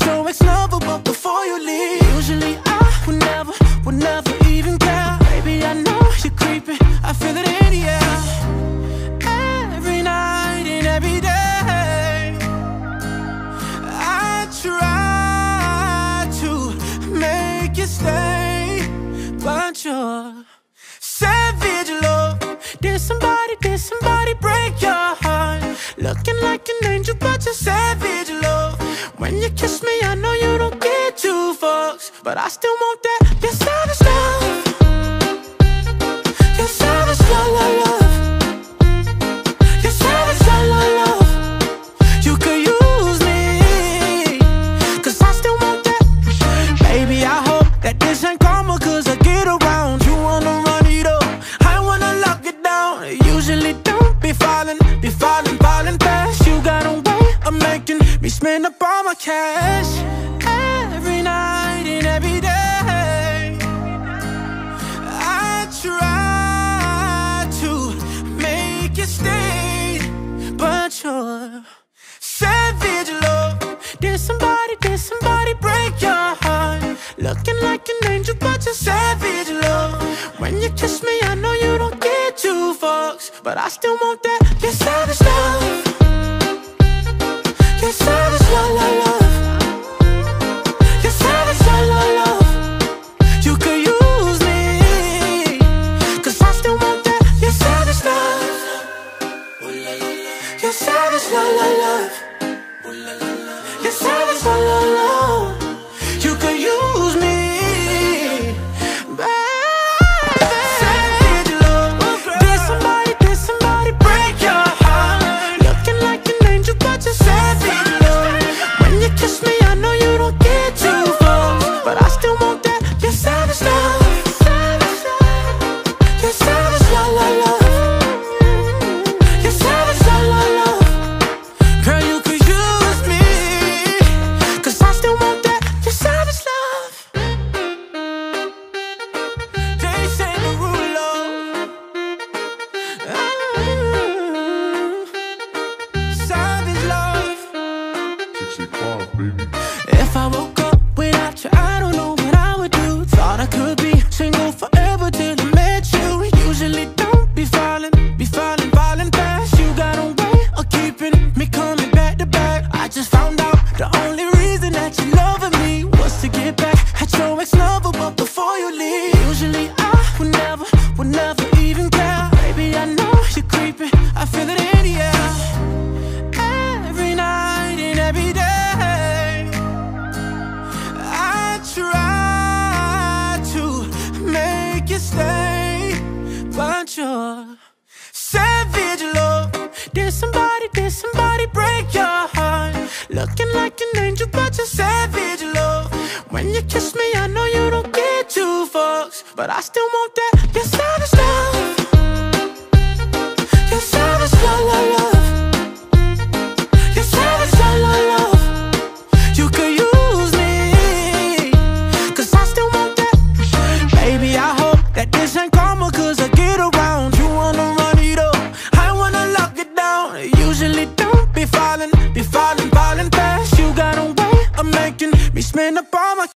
at your ex lover, but before you leave, usually I would never, would never even care. Baby, I know you're creeping, I feel it in the air. Every night and every day, I try to make you stay, but you're savage love. Did somebody, did somebody break your heart? Looking like an angel, but you're savage. When you kiss me, I know you don't get two fucks, but I still want that. Your savage love. Your savage love, love, love. Your savage love, love. You could use me, cause I still want that. Baby, I hope that this ain't karma, cause I get around. You wanna run it up, I wanna lock it down. Usually don't be falling, be falling, falling fast. You got a way of making me spend up my cash. Every night and every day. I try to make you stay, but you're savage love. Did somebody, did somebody break your heart? Looking like an angel, but you're savage love. When you kiss me, I know you don't get two fucks, but I still want that. Your savage love. Your savage love, Your savage love, coming back to back. I just found out the only reason that you're loving me was to get back at your ex lover. But before you leave, usually I would never, would never even care. Baby, I know you're creeping, I feel it in the air. Every night and every day. I try to make you stay, but you're savage love. Did somebody, did somebody? Looking like an angel, but you're savage love. When you kiss me, I know you don't get two fucks, but I still want that. Your savage